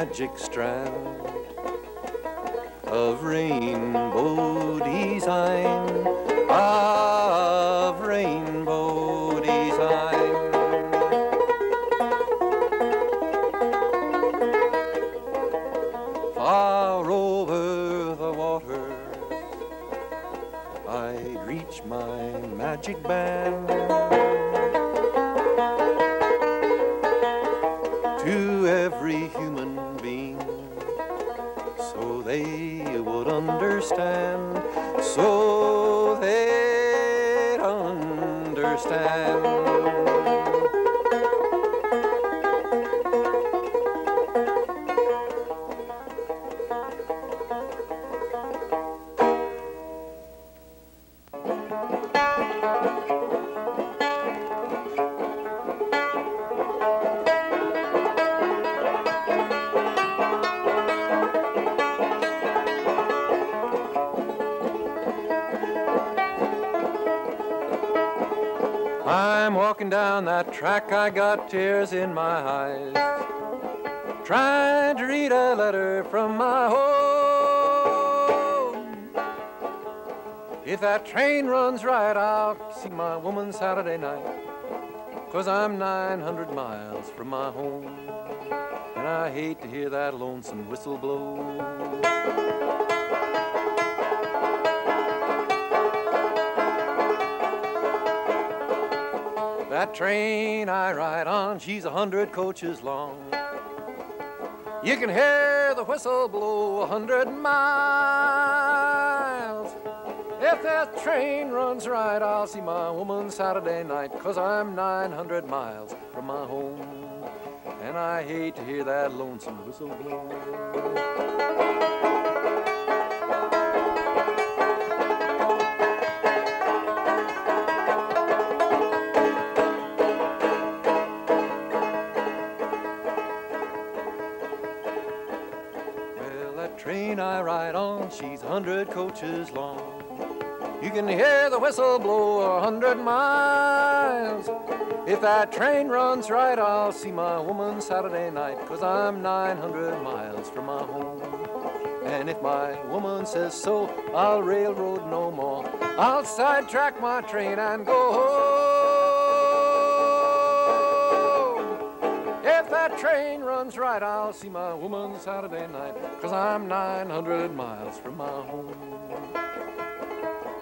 magic strand of rainbow design, of I'm walking down that track, I got tears in my eyes. Trying to read a letter from my home. If that train runs right, I'll see my woman Saturday night. Cause I'm 900 miles from my home. And I hate to hear that lonesome whistle blow. That train I ride on, she's a hundred coaches long. You can hear the whistle blow a hundred miles. If that train runs right, I'll see my woman Saturday night, cause I'm 900 miles from my home. And I hate to hear that lonesome whistle blow. Ride on, she's a hundred coaches long. You can hear the whistle blow a hundred miles. If that train runs right, I'll see my woman Saturday night, cause I'm 900 miles from my home. And if my woman says so, I'll railroad no more. I'll sidetrack my train and go home. Train runs right, I'll see my woman Saturday night, cause I'm 900 miles from my home.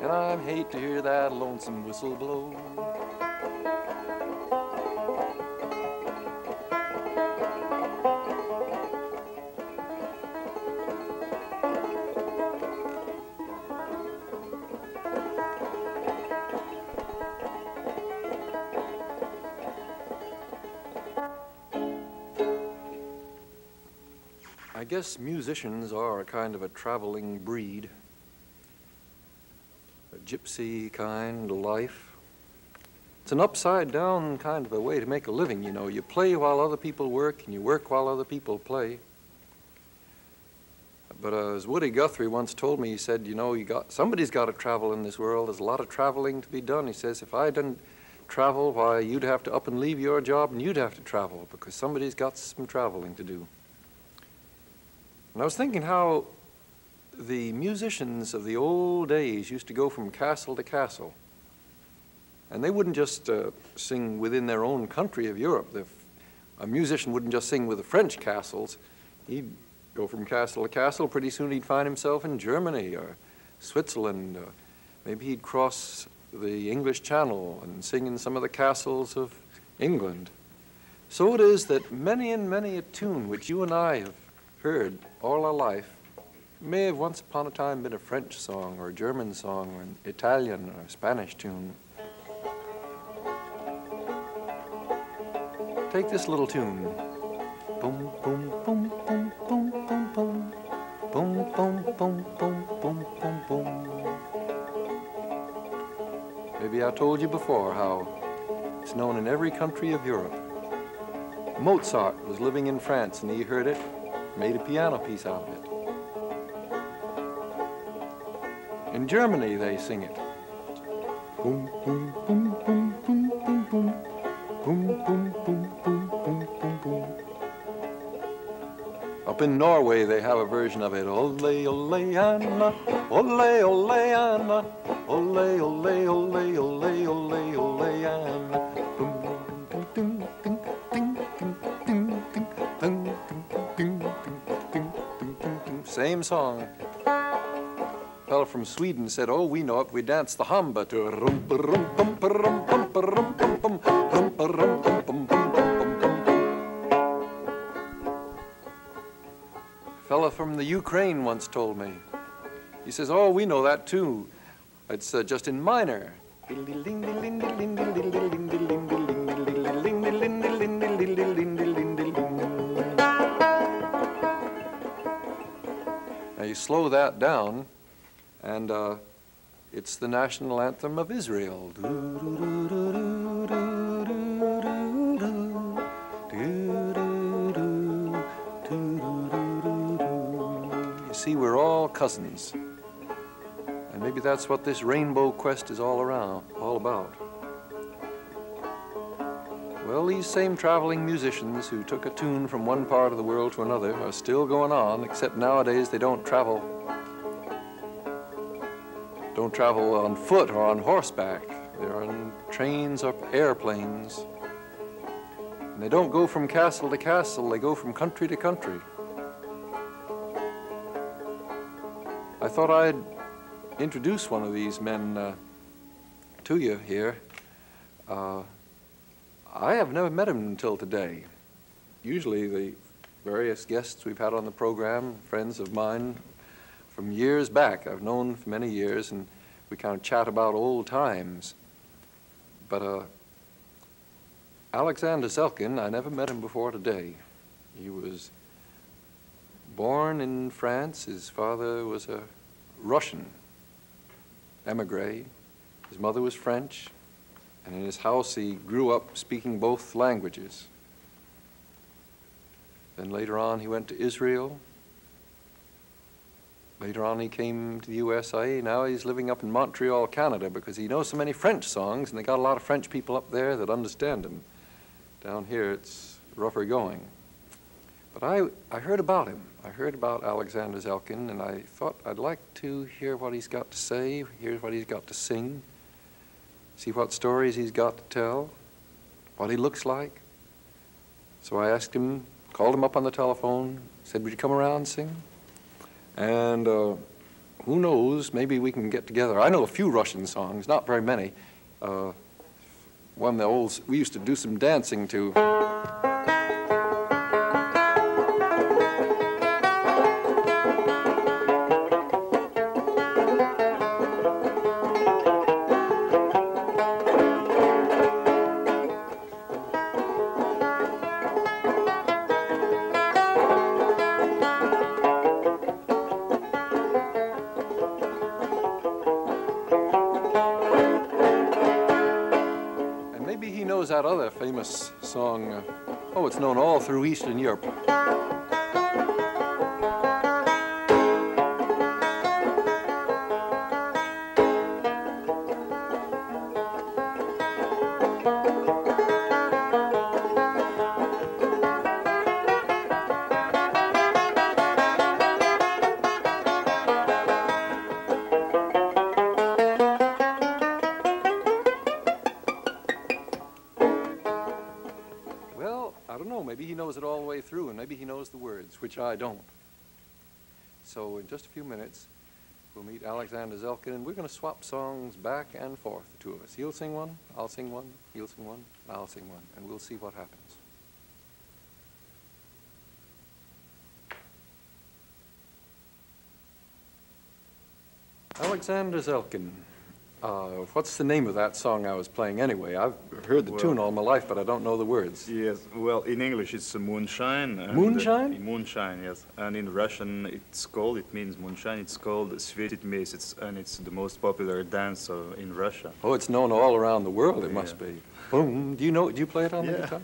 And I hate to hear that lonesome whistle blow. Guess musicians are a kind of a traveling breed, a gypsy kind of life. It's an upside down kind of a way to make a living, you know. You play while other people work, and you work while other people play. But uh, as Woody Guthrie once told me, he said, you know, you got somebody's got to travel in this world. There's a lot of traveling to be done. He says, if I didn't travel, why, you'd have to up and leave your job, and you'd have to travel because somebody's got some traveling to do. And I was thinking how the musicians of the old days used to go from castle to castle. And they wouldn't just uh, sing within their own country of Europe. The, a musician wouldn't just sing with the French castles. He'd go from castle to castle. Pretty soon he'd find himself in Germany or Switzerland. Uh, maybe he'd cross the English Channel and sing in some of the castles of England. So it is that many and many a tune which you and I have heard all our life may have once upon a time been a French song or a German song or an Italian or a Spanish tune. Take this little tune. Boom, boom, boom, boom, boom, boom, boom. Boom, boom, boom, boom, boom, boom, boom. Maybe I told you before how it's known in every country of Europe. Mozart was living in France and he heard it, made a piano piece out of it. In Germany, they sing it. Boom, boom, boom, boom, boom, boom, boom. Boom, boom, boom, boom, boom, boom, boom. Up in Norway, they have a version of it. Ole, ole, Anna, ole, ole, Anna, ole, ole, ole, ole, ole, ole, Anna. Song. Fellow from Sweden said, "Oh, we know it. We dance the hambo to rum rum bum rum bum rum bum bum rum rum bum bum bum bum bum bum." Fellow from the Ukraine once told me. He says, "Oh, we know that too. It's uh, just in minor." Slow that down, and uh, it's the national anthem of Israel. You see, we're all cousins. And maybe that's what this rainbow quest is all around, all about. Well, these same traveling musicians who took a tune from one part of the world to another are still going on, except nowadays they don't travel don't travel on foot or on horseback. They're on trains or airplanes. And they don't go from castle to castle, they go from country to country. I thought I'd introduce one of these men uh, to you here. Uh, I have never met him until today. Usually the various guests we've had on the program, friends of mine from years back, I've known for many years, and we kind of chat about old times. But uh, Alexander Zelkin, I never met him before today. He was born in France. His father was a Russian emigre. His mother was French. And in his house, he grew up speaking both languages. Then later on, he went to Israel. Later on, he came to the USA. Now he's living up in Montreal, Canada, because he knows so many French songs, and they got a lot of French people up there that understand him. Down here, it's rougher going. But I, I heard about him. I heard about Alexander Zelkin, and I thought I'd like to hear what he's got to say, hear what he's got to sing, see what stories he's got to tell, what he looks like. So I asked him, called him up on the telephone, said, would you come around and sing? And uh, who knows, maybe we can get together. I know a few Russian songs, not very many. Uh, one the old, we used to do some dancing to. Famous song. Uh, oh, it's known all through Eastern Europe. I don't. So in just a few minutes, we'll meet Alexander Zelkin, and we're going to swap songs back and forth, the two of us. He'll sing one, I'll sing one, he'll sing one, and I'll sing one, and we'll see what happens. Alexander Zelkin. Uh, what's the name of that song I was playing anyway? I've heard the Well- tune all my life, but I don't know the words. Yes, well, in English it's moonshine. uh, Moonshine? moonshine, yes. And in Russian it's called, it means moonshine, it's called Svetit Mesets, and it's the most popular dance uh, in Russia. Oh, it's known all around the world, it must be. Boom. Do you know, do you play it on the guitar?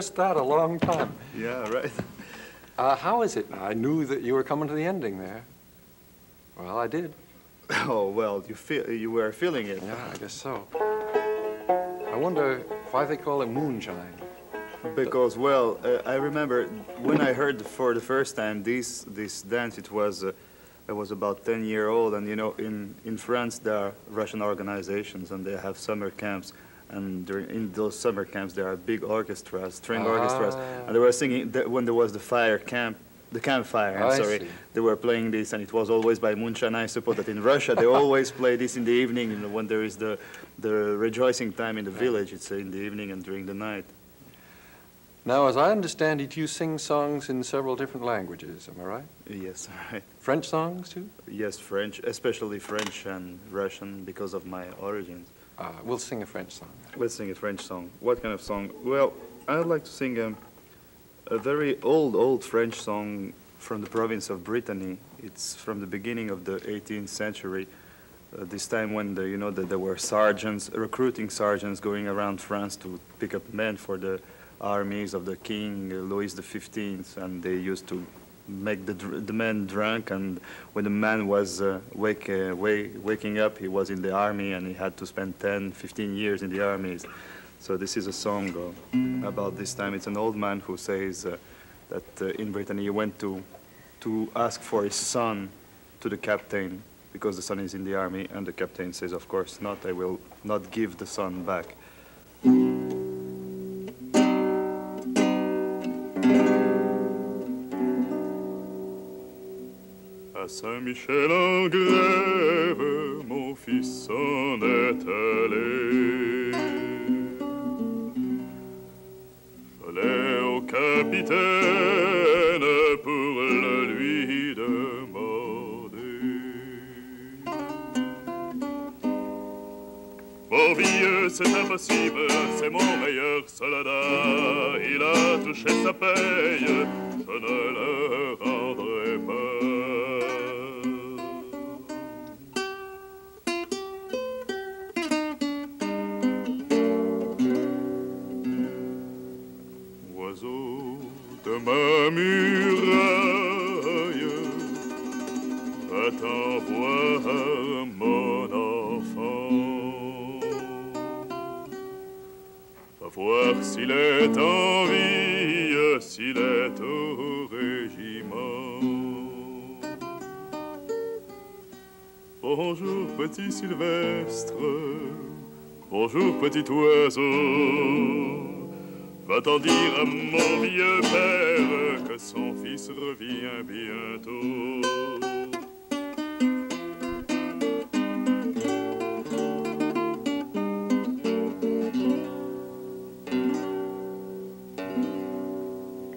Rehearsed that a long time. Yeah, right. Uh, how is it? I knew that you were coming to the ending there. Well, I did. Oh, well, you feel you were feeling it. Yeah, I guess so. I wonder why they call it moonshine. Because, well, uh, I remember when I heard for the first time this this dance, it was uh, I was about 10 year old, and you know, in in France there are Russian organizations, and they have summer camps, and during, in those summer camps there are big orchestras, string orchestras, Ah. and they were singing that when there was the fire camp. The campfire, I'm sorry. They were playing this, and it was always by moonshine. I suppose that in Russia they always play this in the evening, you know, when there is the the rejoicing time in the village. It's in the evening and during the night. Now, as I understand it, you sing songs in several different languages, am I right? Yes, right. French songs, too? Yes, French, especially French and Russian because of my origins. Uh, we'll sing a French song. Let's sing a French song. What kind of song? Well, I'd like to sing a, a very old, old French song from the province of Brittany. It's from the beginning of the 18th century. Uh, this time when the, you know that there were sergeants, recruiting sergeants going around France to pick up men for the armies of the King uh, Louis XV, and they used to make the, the men drunk. And when the man was uh, wake, uh, wa- waking up, he was in the army, and he had to spend 10, 15 years in the armies. So this is a song uh, about this time. It's an old man who says uh, that uh, in Brittany he went to to ask for his son to the captain because the son is in the army, and the captain says, "Of course not. I will not give the son back." Saint-Michel en grève, mon fils s'en est allé. Fallait au capitaine pour le lui demander. Mon vieux, c'est impossible, c'est mon meilleur soldat. Il a touché sa paye, Va-t'en dire à mon vieux père que son fils revient bientôt.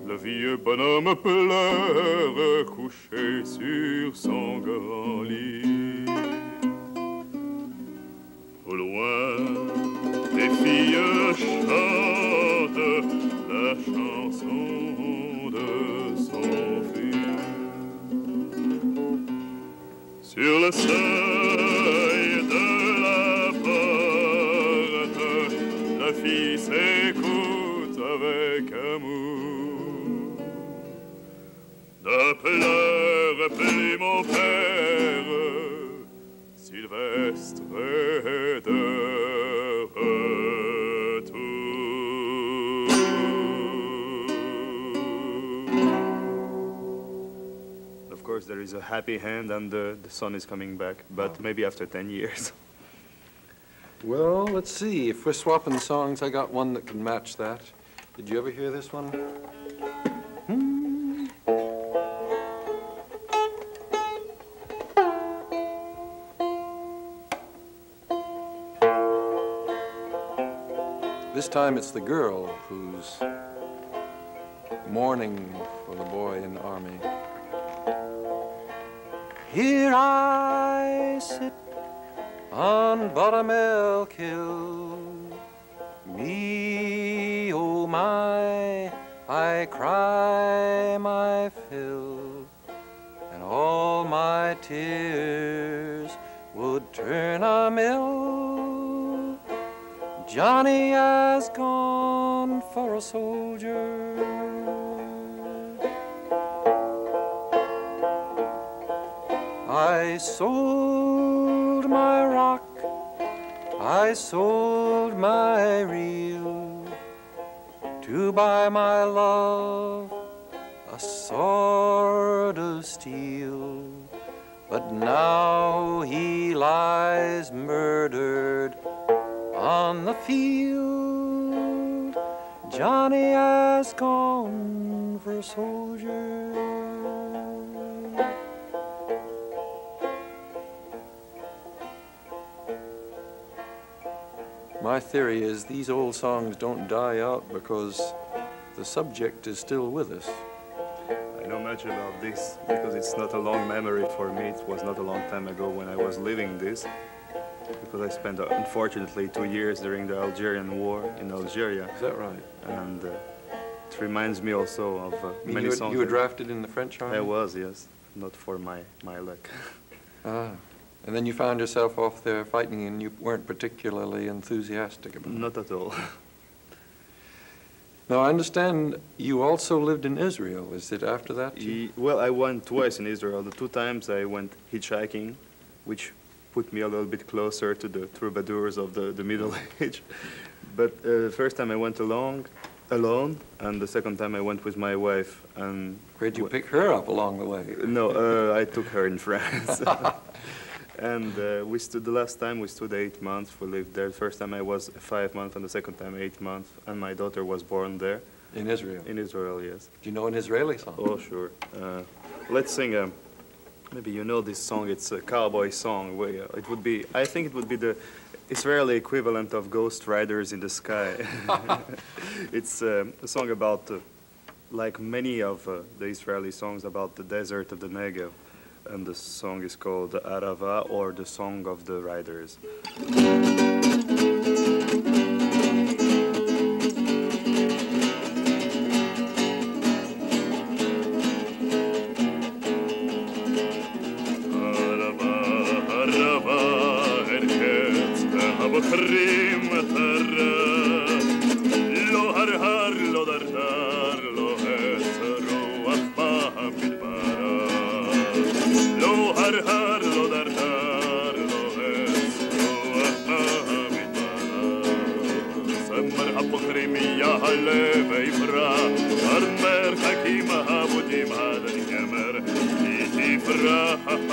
Le vieux bonhomme pleure couché sur avec amour. Mon père, Sylvestre est de retour. Of course, there is a happy hand and the, the sun is coming back, but maybe after 10 years. Well, let's see. If we're swapping songs, I got one that can match that. Did you ever hear this one? Hmm. This time it's the girl who's mourning for the boy in the army. Here I sit on Buttermilk Hill. Me, oh my, I cry my fill, and all my tears would turn a mill Johnny has gone for a soldier. I sold I sold my reel to buy my love a sword of steel. But now he lies murdered on the field. Johnny has gone for soldier. My theory is these old songs don't die out because the subject is still with us. I know much about this because it's not a long memory for me. It was not a long time ago when I was living this because I spent uh, unfortunately two years during the Algerian war in Algeria Is that right? and uh, it reminds me also of uh, You, many were- songs. you were drafted in the French army? I was, yes, not for my, my luck. Ah. And then you found yourself off there fighting and you weren't particularly enthusiastic about it. not at all. Now, I understand you also lived in Israel. Is it after that? Well, I went twice in Israel. The two times I went hitchhiking, which put me a little bit closer to the troubadours of the, the Middle Age. But uh, the first time I went along, alone, and the second time I went with my wife. And Where'd you pick her up along the way? No, uh, I took her in France. and uh, we stood the last time we stood eight months. We lived there. The first time I was five months, and the second time eight months. And my daughter was born there In Israel. in Israel. Yes. Do you know an Israeli song? Oh, sure. Uh, let's sing a. Maybe you know this song. It's a cowboy song. Where uh, it would be. I think it would be the Israeli equivalent of Ghost Riders in the Sky. it's um, a song about, uh, like many of uh, the Israeli songs, about the desert of the Negev and the song is called Arava or the Song of the Riders. Arava, Arava,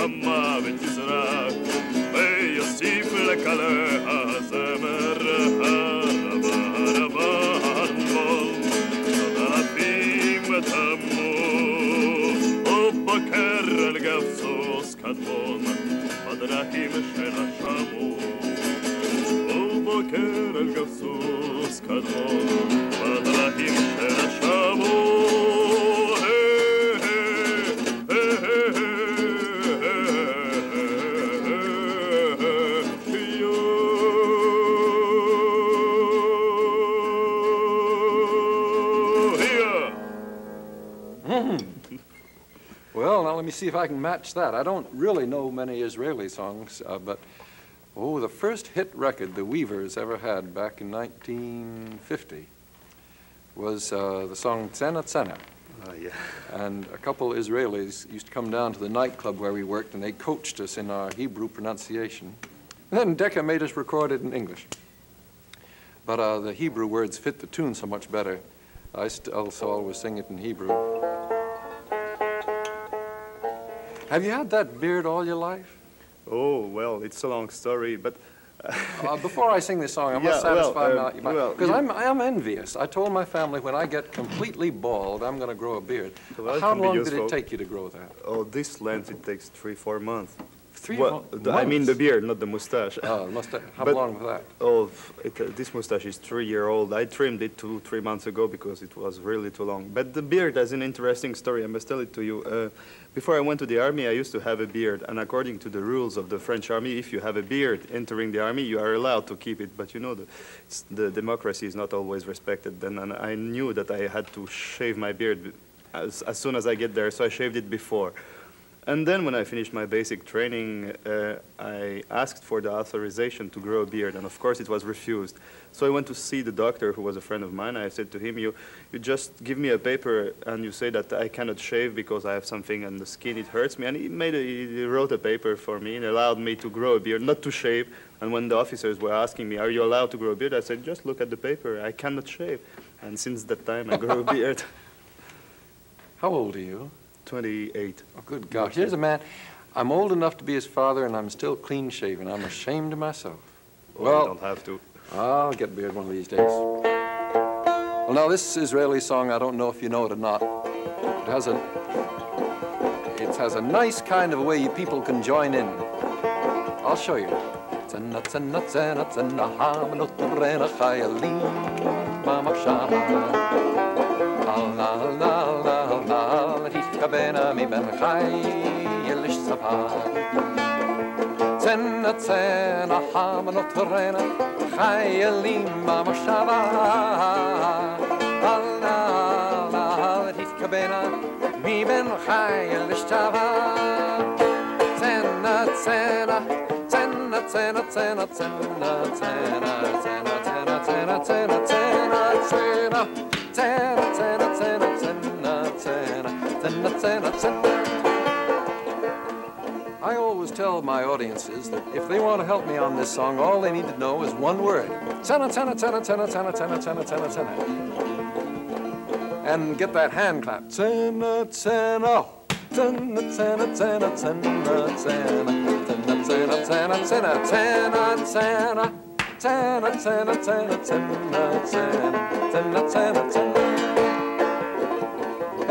תפרח החמה ותזרח, ויוסיף לקלה הזמר הרבה הרבה הרמון, אלפים תמו, ובוקר על גב סוס קדמון, בדרכים של השמו. ובוקר על גב סוס קדמון, I can match that. I don't really know many Israeli songs, uh, but oh, the first hit record the Weavers ever had back in 1950 was uh, the song Tzena Tzena. Ah, yeah. And a couple Israelis used to come down to the nightclub where we worked, and they coached us in our Hebrew pronunciation. And then Decca made us record it in English. But uh, the Hebrew words fit the tune so much better. I also always sing it in Hebrew. Have you had that beard all your life? Oh, well, it's a long story, but Uh, before I sing this song, I must Yeah, well, satisfy uh, my because you- I'm I'm envious. I told my family when I get completely bald, I'm going to grow a beard. Well, How long did it take you to grow that? oh, this length it takes three, four months. Three Well, mo- the- I mean the beard, not the mustache. Oh, it must have, how But- long was that? Oh, it, uh, this mustache is three year old. I trimmed it two, three months ago because it was really too long. But the beard has an interesting story. I must tell it to you. Uh, before I went to the army, I used to have a beard, and according to the rules of the French army, if you have a beard entering the army, you are allowed to keep it. But you know, the, it's, the democracy is not always respected. Then, and I knew that I had to shave my beard as, as soon as I get there, so I shaved it before. And then when I finished my basic training, uh, I asked for the authorization to grow a beard, and of course it was refused. So I went to see the doctor, who was a friend of mine. I said to him, you, you just give me a paper and you say that I cannot shave because I have something on the skin, it hurts me. And he, made a, he wrote a paper for me and allowed me to grow a beard, not to shave. And when the officers were asking me, are you allowed to grow a beard? I said, just look at the paper, I cannot shave. And since that time, I grew a beard. How old are you? 28. Oh, good gosh, here's a man, I'm old enough to be his father, and I'm still clean-shaven. I'm ashamed of myself. Oh, Well- you don't have to. I'll get a beard one of these days. Well, now, this Israeli song, I don't know if you know it or not. It has a, it has a nice kind of a way you people can join in. I'll show you. Tzena, tzena, tzena, tzena, hamanot rena chayalim, mama na, tishkabena mi ben chayelish safar. Tzena, tzena, hamanot rena chayalim, mama shama. Al na, al na, al tishkabena mi ben chayelish safar. Tzena, tzena, tzena, tzena, tzena, tzena, tzena, tzena, tzena, tzena, tzena, tzena, tzena, tzena, tzena. I always tell my audiences that if they want to help me on this song, all they need to know is one word. Tzena, tzena, tzena, tzena, tzena, tzena, tzena, tzena, tzena. And get that hand clap. Tzena. Tzena, tzena, tzena, tzena, tzena. Tzena, tzena, tzena, tzena, tzena, tzena. Tzena, tzena, tzena, tzena, tzena. Tzena, tzena, tzena.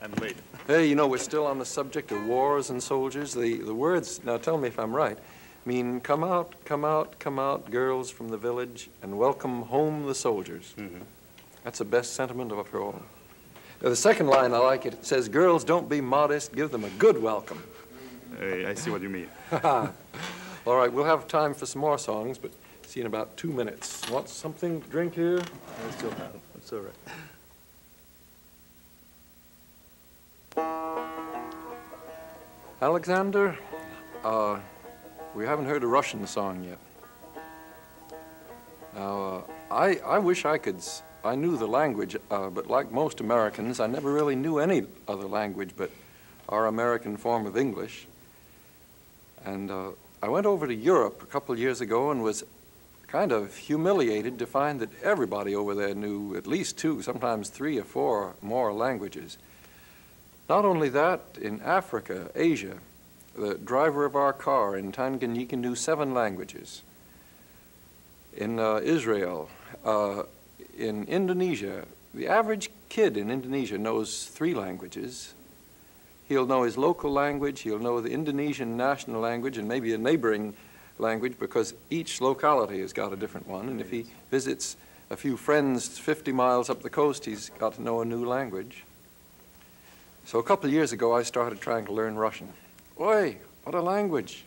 I'm late. Hey, you know, we're still on the subject of wars and soldiers. The, the words, now tell me if I'm right, mean come out, come out, come out, girls from the village, and welcome home the soldiers. Mm-hmm. That's the best sentiment of all. Now, the second line, I like it. It says, girls, don't be modest, give them a good welcome. Hey, I see what you mean. All right, we'll have time for some more songs, but see you in about two minutes. Want something to drink here? I still have. It's all right. Alexander, uh, we haven't heard a Russian song yet. Now, uh, I, I wish I could, I knew the language, uh, but like most Americans, I never really knew any other language but our American form of English. And uh, I went over to Europe a couple years ago and was kind of humiliated to find that everybody over there knew at least two, sometimes three or four more languages. Not only that, in Africa, Asia, the driver of our car in Tanganyika knew seven languages. In uh, Israel, uh, in Indonesia, the average kid in Indonesia knows three languages. He'll know his local language, he'll know the Indonesian national language, and maybe a neighboring language because each locality has got a different one. And if he visits a few friends 50 miles up the coast, he's got to know a new language. So a couple of years ago, I started trying to learn Russian. Oi, what a language!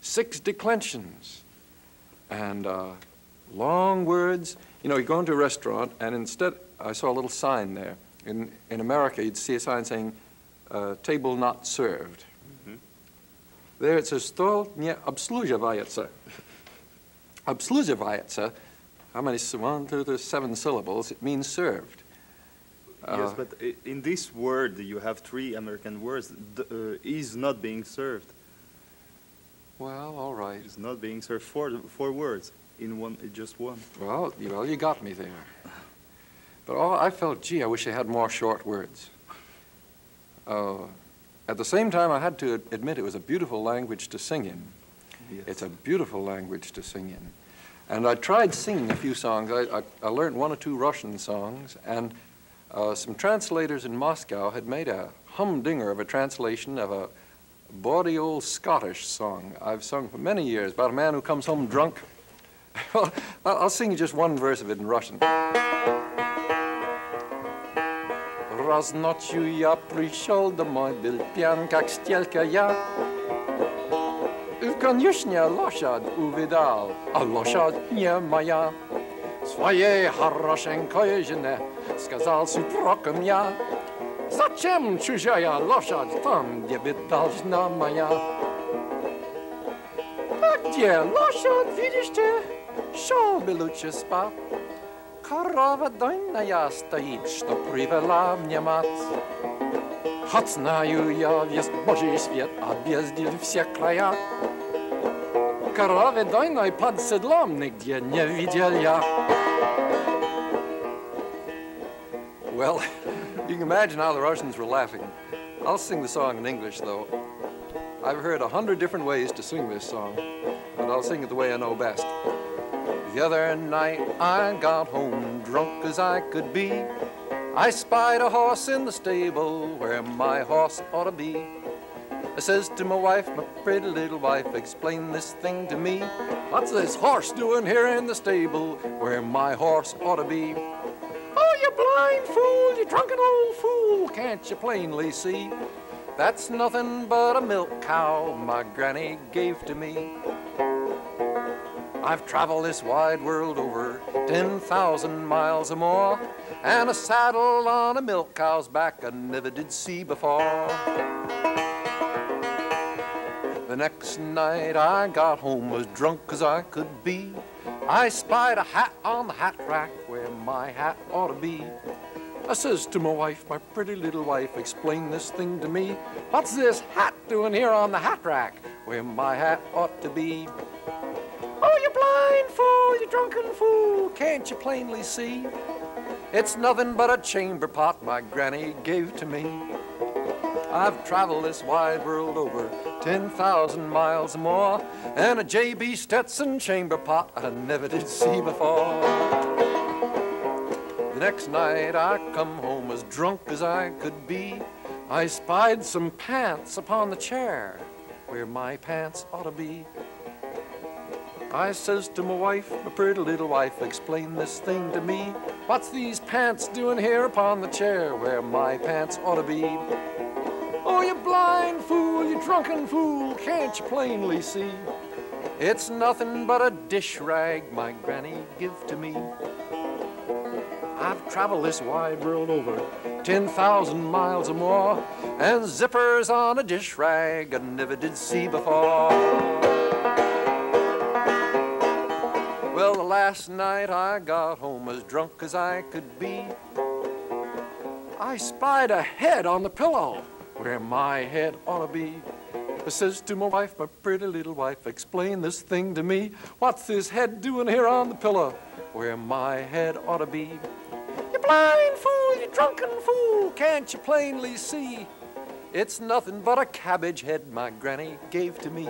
Six declensions and uh, long words you know, you go into a restaurant, and instead, I saw a little sign there. In, in America, you'd see a sign saying, uh, table not served. Mm -hmm. There it says, stol nie obsluživajetse. Obsluživajetse, how many, one, two, three, seven syllables, it means served. Uh, yes, but in this word, you have three American words. The, uh, is not being served. Well, all right. Is not being served. Four, four words in one, just one. Well, you, well, you got me there. But all, I felt, gee, I wish I had more short words. Uh, at the same time, I had to admit it was a beautiful language to sing in. Yes. It's a beautiful language to sing in. And I tried singing a few songs. I, I, I learned one or two Russian songs, and uh, some translators in Moscow had made a humdinger of a translation of a bawdy old Scottish song I've sung for many years about a man who comes home drunk well, I'll I'll sing you just one verse of it in Russian. Раз ночью я пришел домой, был пьян, как стелька я. И в конюшне лошадь увидал, а лошадь не моя. Своей хорошенькой жене сказал с упроком я, Зачем чужая лошадь там, где быть должна моя? А где лошадь, видишь ты, шел бы лучше спать. Корова дойная стоит, что привела мне мать. Хоть знаю я весь Божий свет, объездил все края. Коровы дойной под седлом нигде не видел я. Well, you can imagine how the Russians were laughing. I'll sing the song in English, though. I've heard a hundred different ways to sing this song, and I'll sing it the way I know best. The other night I got home drunk as I could be. I spied a horse in the stable where my horse ought to be. I says to my wife, my pretty little wife, explain this thing to me. What's this horse doing here in the stable where my horse ought to be? Oh, you blind fool, you drunken old fool, can't you plainly see? That's nothing but a milk cow my granny gave to me. I've traveled this wide world over 10,000 miles or more, and a saddle on a milk cow's back I never did see before. The next night I got home as drunk as I could be. I spied a hat on the hat rack where my hat ought to be. I says to my wife, my pretty little wife, explain this thing to me. What's this hat doing here on the hat rack where my hat ought to be? Oh, you blind fool, you drunken fool, can't you plainly see? It's nothing but a chamber pot my granny gave to me. I've traveled this wide world over 10,000 miles or more, and a J.B. Stetson chamber pot I never did see before. The next night I come home as drunk as I could be. I spied some pants upon the chair where my pants ought to be. I says to my wife, my pretty little wife, explain this thing to me. What's these pants doing here upon the chair where my pants ought to be? Oh, you blind fool, you drunken fool, can't you plainly see? It's nothing but a dish rag my granny give to me. I've traveled this wide world over 10,000 miles or more, and zippers on a dish rag I never did see before. Last night I got home as drunk as I could be. I spied a head on the pillow where my head ought to be. I says to my wife, my pretty little wife, explain this thing to me. What's this head doing here on the pillow where my head ought to be? You blind fool, you drunken fool, can't you plainly see? It's nothing but a cabbage head my granny gave to me.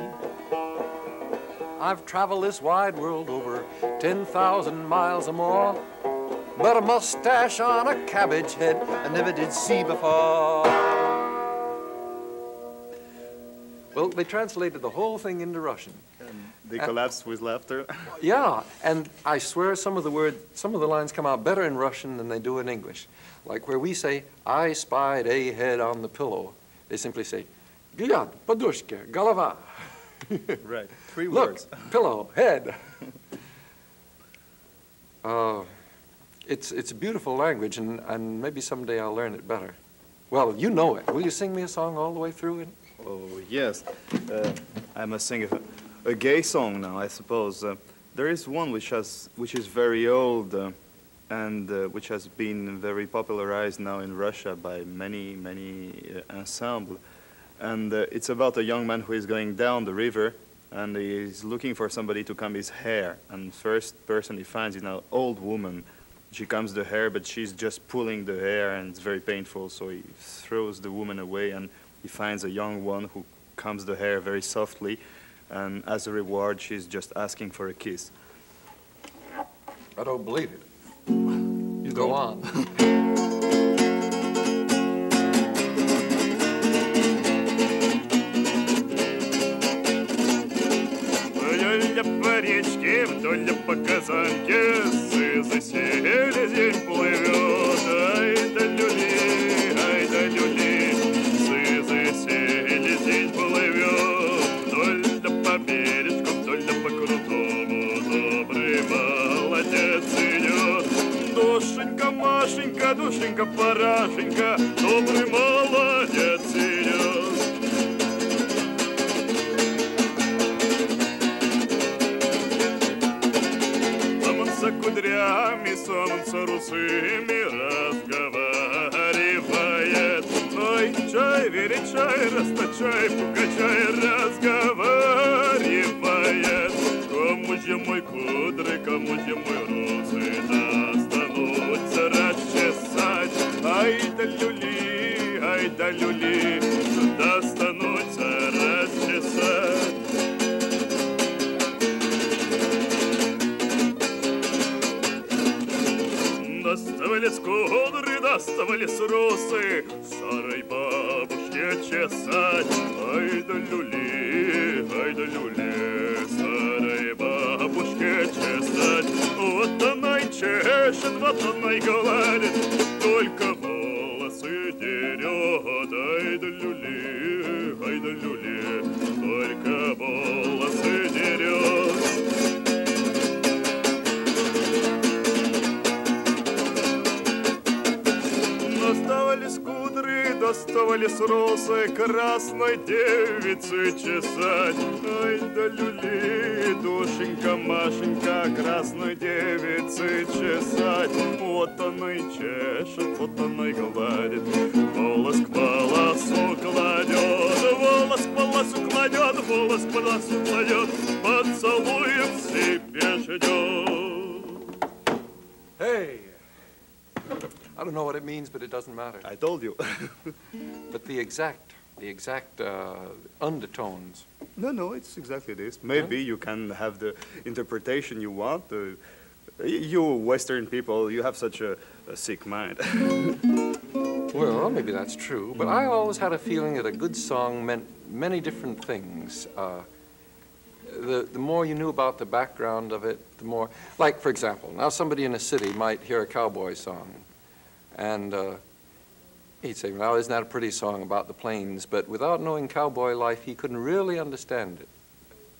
I've traveled this wide world over 10,000 miles or more, but a mustache on a cabbage head I never did see before. Well, they translated the whole thing into Russian. They collapsed with laughter. Yeah, and I swear some of the word, some of the lines come out better in Russian than they do in English. Like where we say, I spied a head on the pillow, they simply say, Гляд, подушка, голова. right. Three Look, words. pillow, head. uh, it's, it's a beautiful language, and, and maybe someday I'll learn it better. Well, you know it. Will you sing me a song all the way through it? Oh, yes. Uh, I must sing a, a gay song now, I suppose. Uh, there is one which, has, which is very old uh, and uh, which has been very popularized now in Russia by many, many uh, ensembles. And uh, it's about a young man who is going down the river and he's looking for somebody to comb his hair. And first person he finds is an old woman. She combs the hair, but she's just pulling the hair and it's very painful. So he throws the woman away and he finds a young one who combs the hair very softly. and as a reward, she's just asking for a kiss. I don't believe it. You go on. по речке, вдоль по казанке Сызы селезень плывет. Ай да люли, ай да люли Сызы селезень плывет. Вдоль да по бережку, вдоль да по крутому Добрый молодец идет. Душенька, Машенька, душенька, парашенька Добрый молодец идет Солнце кудрями, солнце русыми разговаривает. Ой, чай, вери, чай, расточай, пукачай, разговаривает. Кому зимой кудры, кому зимой розы достанутся расчесать. Ай да люли, ай да люли, доставались росы Красной девицы чесать Ай да люли, душенька Машенька Красной девицы чесать Вот она и чешет, вот она и гладит Волос к волосу кладет Волос к волосу кладет Волос к волосу кладет Поцелуем себе ждет Hey! I don't know what it means, but it doesn't matter. I told you. The exact, the exact uh, undertones. no, no, it's exactly this. Maybe you can have the interpretation you want. Uh, you Western people, you have such a, a sick mind. Well, maybe that's true, but I always had a feeling that a good song meant many different things. Uh, the, the more you knew about the background of it, the more, like, for example, now somebody in a city might hear a cowboy song, and uh, he'd say, well, isn't that a pretty song about the plains? But without knowing cowboy life, he couldn't really understand it.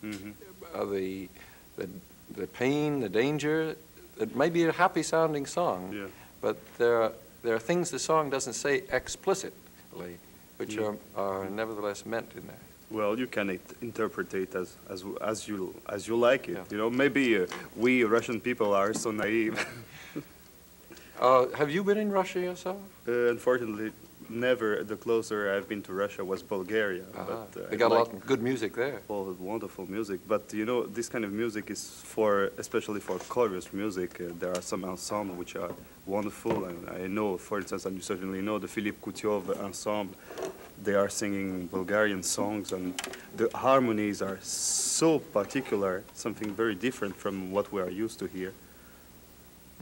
hmm Uh, the, the, the pain, the danger, it may be a happy sounding song, Yeah. but there are, there are things the song doesn't say explicitly, which Yeah. are, are nevertheless meant in there. Well, you can it, interpret it as, as, as, you, as you like it. Yeah. You know, maybe uh, we Russian people are so naive. Uh, have you been in Russia yourself? uh, unfortunately, never the closer I've been to Russia was Bulgaria. Uh-huh. But, uh, they got a lot of good music there. all wonderful music. But you know, this kind of music is for, especially for chorus music. Uh, there are some ensembles which are wonderful, and I know, for instance, and you certainly know the Philippe Kutyov ensemble. They are singing Bulgarian songs, and the harmonies are so particular, something very different from what we are used to here.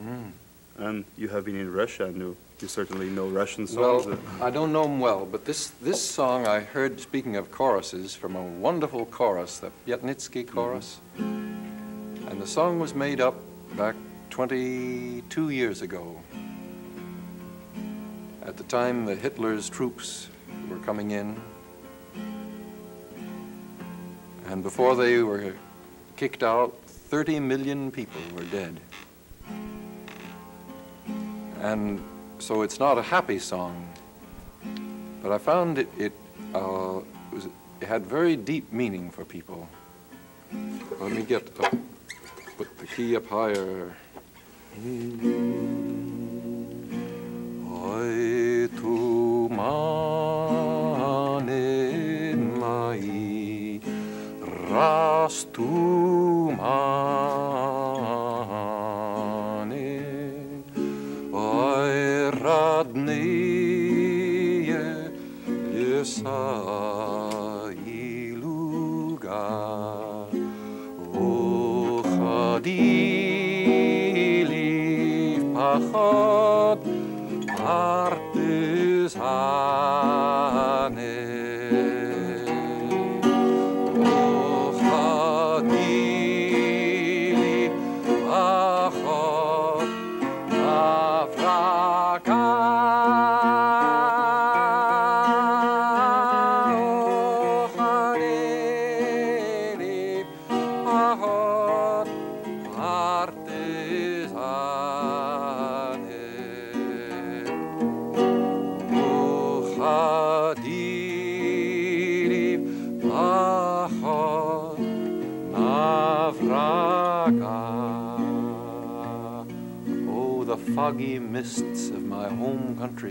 Mm. And you have been in Russia, and you, you certainly know Russian Well, songs. uh, I don't know them well, but this, this song I heard, speaking of choruses, from a wonderful chorus, the Pyatnitsky chorus. And the song was made up back 22 years ago. At the time, the Hitler's troops were coming in. And before they were kicked out, 30 million people were dead. And so it's not a happy song, but I found it, it, uh, was, it had very deep meaning for people. Let me get put the key up higher. Oi tu mane mai rastu sa iluga Uchodili w pachot partyzan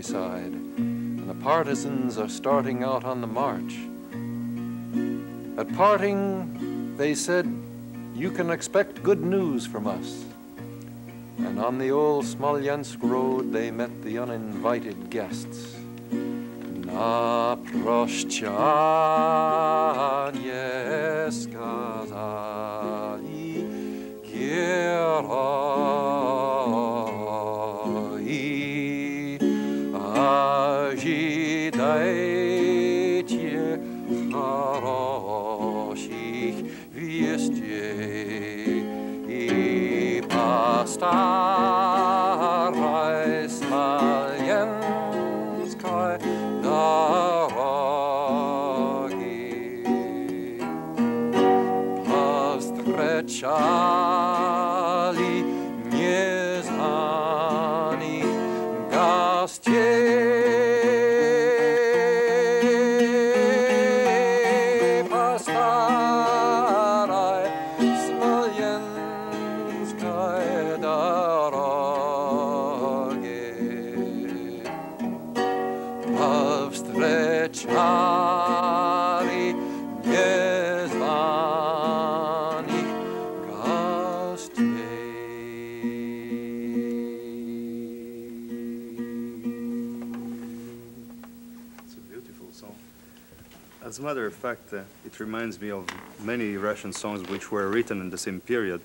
countryside, and the partisans are starting out on the march. At parting, they said, You can expect good news from us. And on the old Smolensk road, they met the uninvited guests. Na prościanie skazali Gierard. stars. It reminds me of many Russian songs which were written in the same period.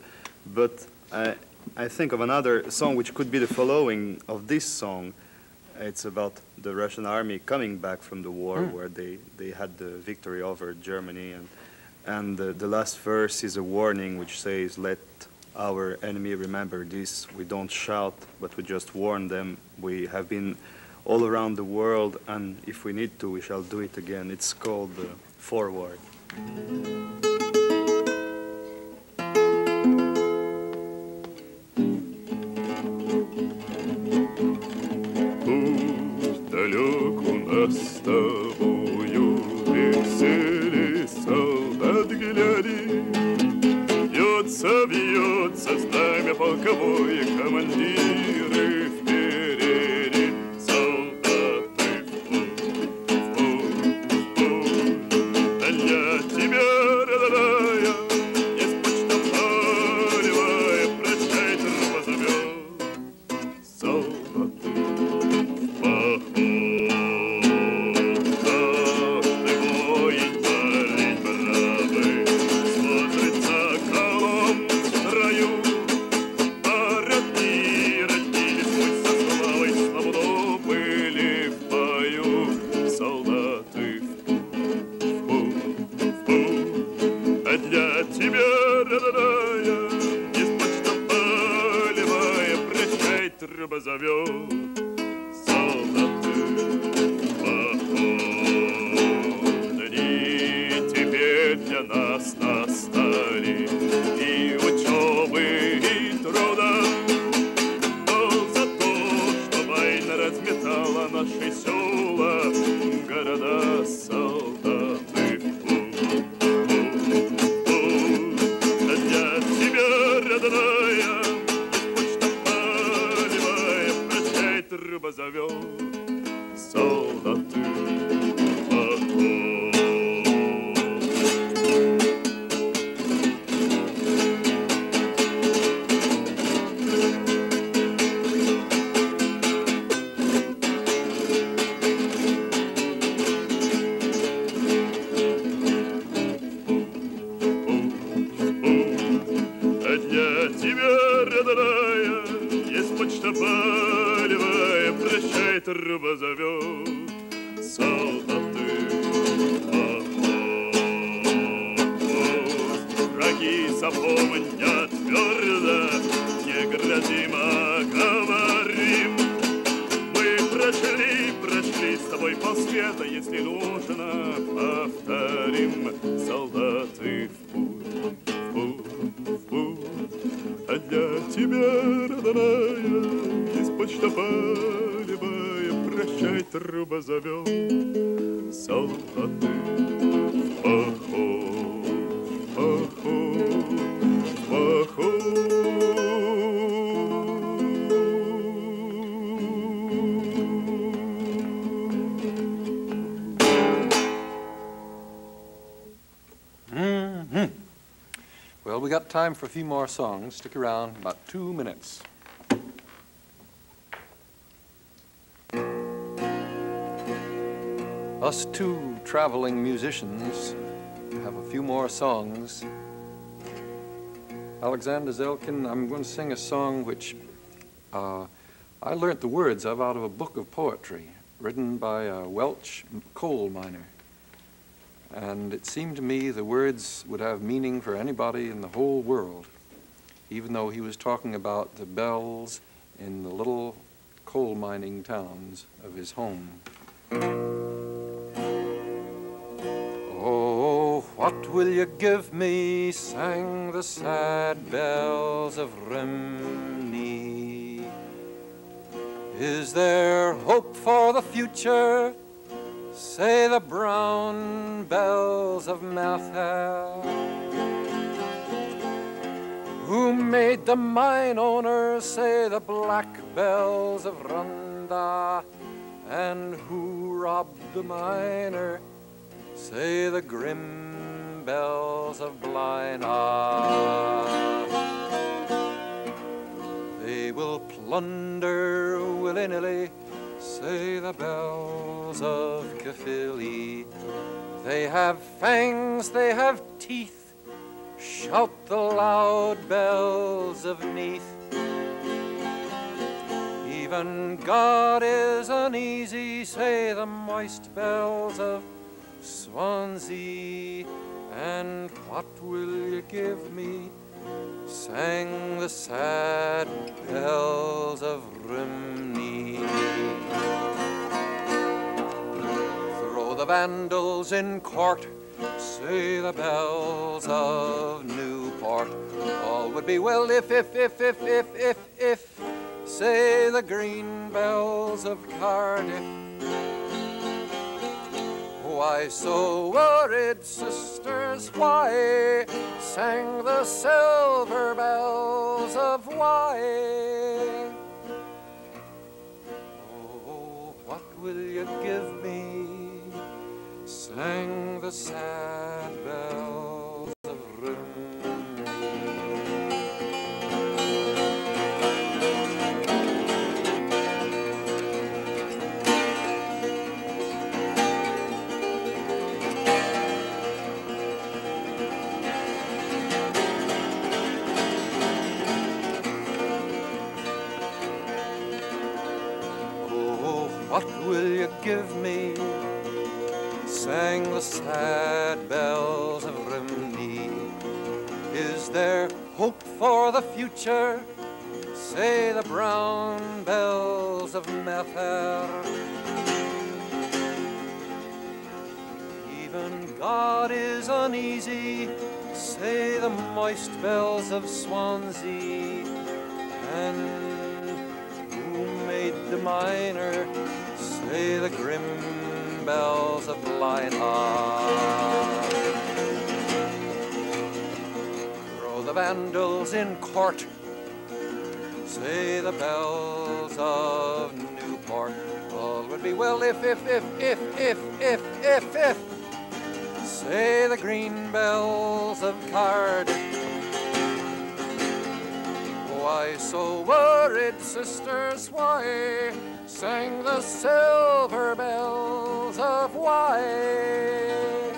But I, I think of another song which could be the following of this song. It's about the Russian army coming back from the war Hmm. where they, they had the victory over Germany. And, and the, the last verse is a warning which says, Let our enemy remember this. We don't shout, but we just warn them. We have been all around the world, and if we need to, we shall do it again. It's called uh, Forward. うん。Time for a few more songs. Stick around, about two minutes. Us two traveling musicians have a few more songs. Alexander Zelkin, I'm going to sing a song which uh, I learnt the words of out of a book of poetry written by a Welsh coal miner. And it seemed to me the words would have meaning for anybody in the whole world, even though he was talking about the bells in the little coal mining towns of his home. Oh, what will you give me? sang the sad bells of Rhymney. Is there hope for the future? Say the brown bells of Merthyr. Who made the mine owners say the black bells of Rhondda? And who robbed the miner? Say the grim bells of Blaina. They will plunder willy-nilly, say the bells of Caerphilly. They have fangs, they have teeth, shout the loud bells of Neath. Even God is uneasy, say the moist bells of Swansea. And what will you give me? Sang the sad bells of Rhymney. Throw the vandals in court, say the bells of Newport. All would be well if, if, if, if, if, if, if, say the green bells of Cardiff. Why so worried, sisters? Why sang the silver bells of Wye? Oh, what will you give me? Sang the sad bells sad bells of Rhymney. Is there hope for the future? Say the brown bells of Merthyr. Even God is uneasy, say the moist bells of Swansea. And who made the miner? Say the grim bells of Lineheart. Throw the vandals in court. Say the bells of Newport. All would be well if, if, if, if, if, if, if, if. Say the green bells of Cardiff. Why so worried, sisters? Why sang the silver bells of Wye?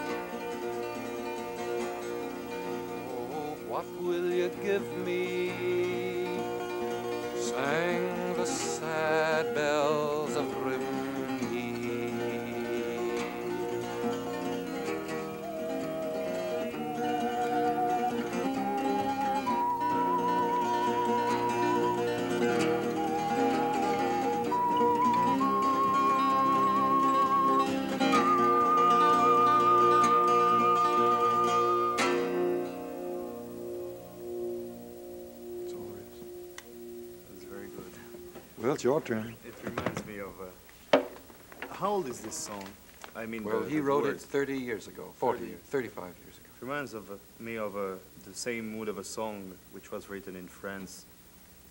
Oh, what will you give me? sang the sad bells it's your turn. It reminds me of. Uh, how old is this song? I mean, Well, the, he the wrote words. it 30 years ago, 40, 30. 35 years ago. It reminds of, uh, me of uh, the same mood of a song which was written in France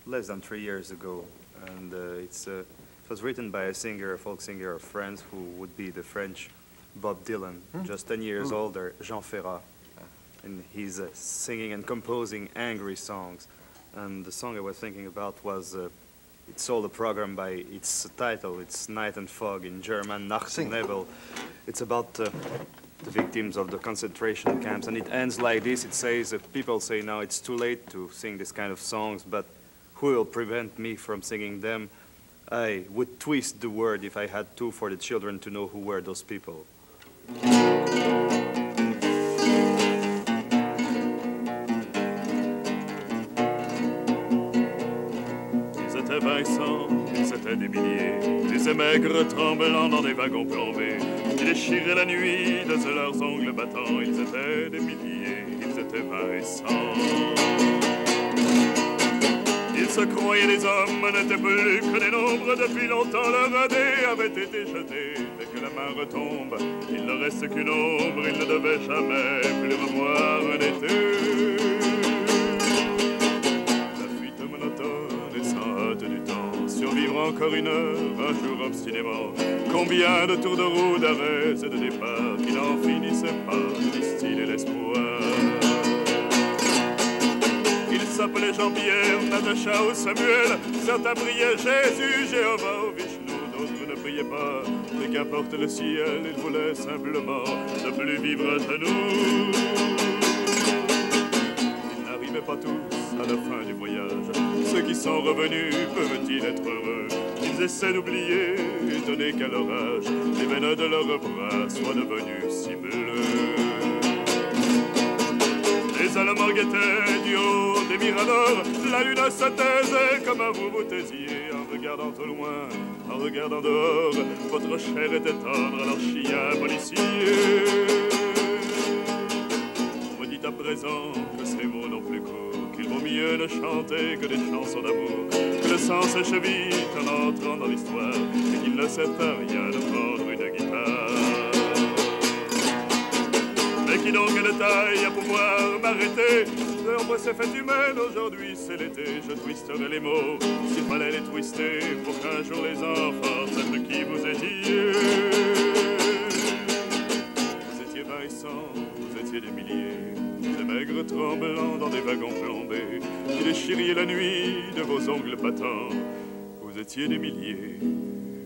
less than three years ago. And uh, it's, uh, it was written by a singer, a folk singer of France, who would be the French Bob Dylan, Hmm. just 10 years Who? older, Jean Ferrat. And he's uh, singing and composing angry songs. And the song I was thinking about was, uh, it's all a program by its title, it's Night and Fog in German, Nacht und Nebel. It's about uh, the victims of the concentration camps. And it ends like this. It says, uh, people say now it's too late to sing this kind of songs, but who will prevent me from singing them? I would twist the word if I had to for the children to know who were those people. Maigres tremblants dans des wagons plombés, qui déchiraient la nuit de leurs ongles battants. Ils étaient des milliers, ils étaient Vincent. Ils se croyaient les hommes, n'étaient plus que des nombres. Depuis longtemps, leur dé avait été jeté. Dès que la main retombe, il ne reste qu'une ombre. Ils ne devaient jamais plus revoir un été. Survivre encore une heure, un jour obstinément. Combien de tours de roue, d'arrêts et de départs qui n'en finissaient pas, distiller l'espoir. Ils s'appelaient Jean-Pierre, Natacha ou Samuel. Certains priaient Jésus, Jéhovah ou Vishnu, d'autres ne priaient pas. Mais qu'importe le ciel, ils voulaient simplement ne plus vivre à genoux. Ils n'arrivaient pas tous à la fin du voyage. Ceux qui sont revenus peuvent-ils être heureux Ils essaient d'oublier, étonnés qu'à leur âge, les veines de leurs bras soient devenues si bleues. Les Allemands guettaient du haut des miradors. La lune se taisait comme vous vous taisiez en regardant au loin, en regardant dehors. Votre chair était tendre à leur chien policier. On me dit à présent que ces mots mieux ne chanter que des chansons d'amour, que le sang sèche vite en entrant dans l'histoire, et qu'il ne sert à rien de prendre une guitare. Mais qui donc est de taille à pouvoir m'arrêter? L'ombre s'est faite humaine, aujourd'hui c'est l'été Je twisterai les mots, s'il fallait les twister Pour qu'un jour les enfants sachent qui vous étiez. Vous étiez Vincent, vous étiez des milliers Maigres tremblants dans des wagons plombés Qui déchiriez la nuit de vos ongles Vous étiez des milliers,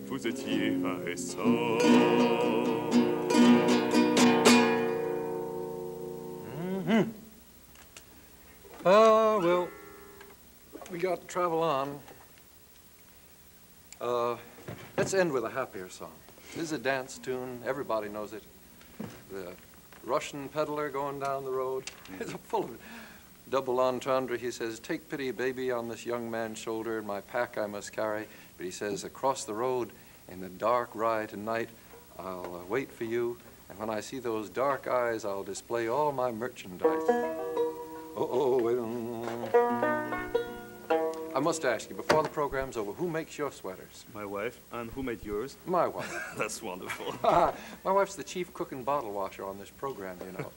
vous étiez Ah, well, we got to travel on. Uh, let's end with a happier song. This is a dance tune. Everybody knows it. The Russian peddler going down the road. It's full of double entendre. He says, Take pity, baby, on this young man's shoulder. and My pack I must carry. But he says, Across the road in the dark ride tonight, I'll uh, wait for you. And when I see those dark eyes, I'll display all my merchandise. Oh, oh, wait. um, I must ask you, before the program's over, who makes your sweaters? My wife, and who made yours? My wife. That's wonderful. My wife's the chief cook and bottle washer on this program, you know.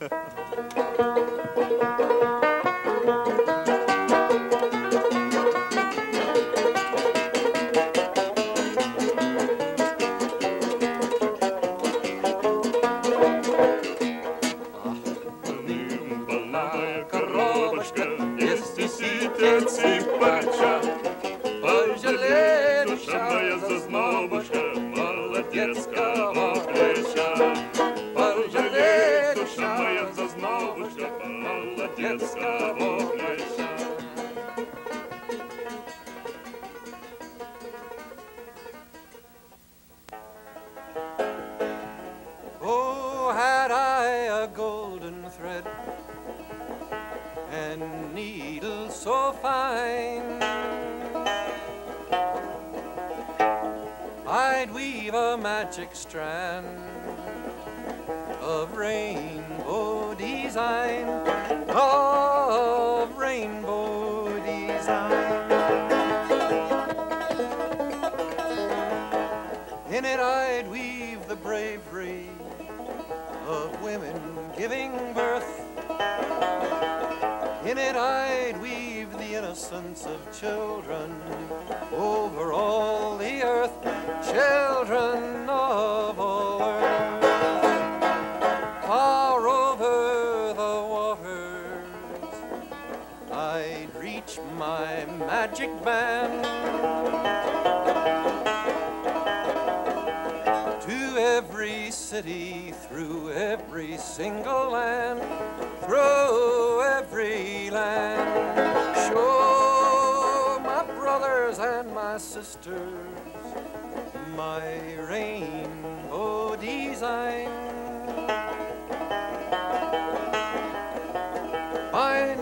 Dirty țin of children.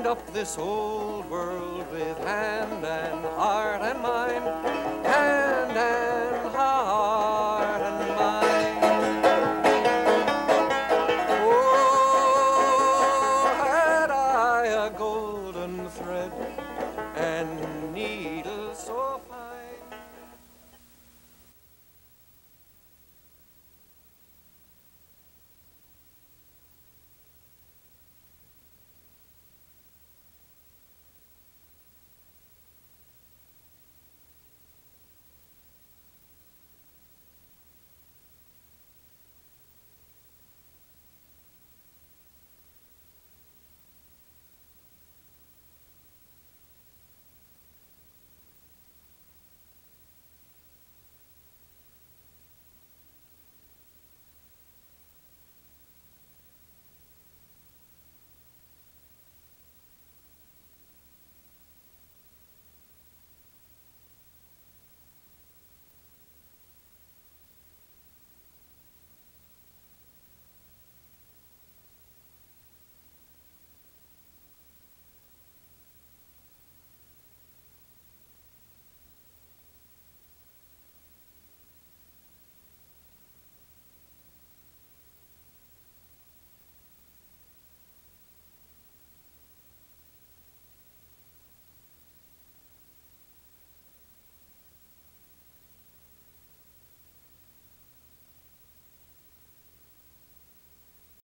up this old world with hand and heart and mind.